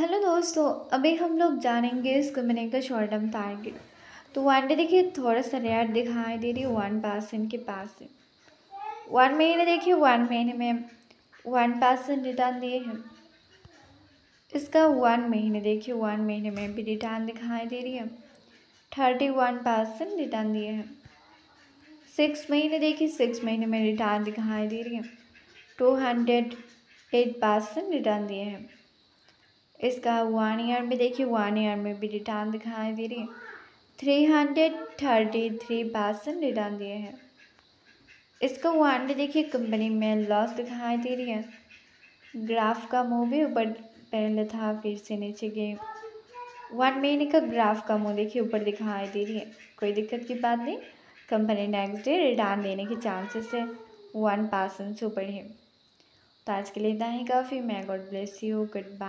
Hello दोस्तों, अभी हम लोग जानेंगे इस कंपनी का शॉर्ट टर्म टारगेट तो वन डे देखिए, थोड़ा सा रेट दिखाई दे रही है वन परसेंट के पास से। वन महीने देखिए वन महीने में वन परसेंट रिटर्न दिए हैं। इसका वन महीने देखिए वन महीने में भी रिटर्न दिखाई दे रही है। थर्टी वन परसेंट रिटर्न दिए हैं। सिक्स महीने देखिए सिक्स महीने में रिटर्न दिखाई दे रही है। Two hundred eight percent return दिए हैं। इसका वन ईयर में, देखिए वन ईयर में भी रिटर्न दिखाई दे रही है। Three hundred thirty three percent return दिए हैं। इसका वन डे देखिए कंपनी में लॉस दिखाई दे रही है। ग्राफ का मुँह भी ऊपर पहले था, फिर से नीचे गए वन महीने का ग्राफ का मुँह देखिए ऊपर दिखाई दे रही है। कोई दिक्कत की बात नहीं। कंपनी नेक्स्ट डे रिटर्न देने के चांसेस है वन परसेंट से ऊपर है। तो आज के लिए इतना ही काफ़ी। मैं God bless you good bye